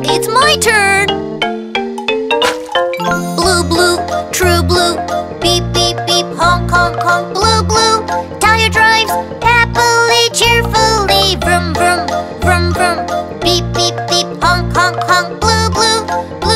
It's my turn! Blue, blue, true blue. Beep, beep, beep, honk, honk, honk. Blue, blue, Tayo drives Happily, cheerfully. Vroom, vroom, vroom, vroom. Beep, beep, beep, honk, honk, honk. Blue, blue, blue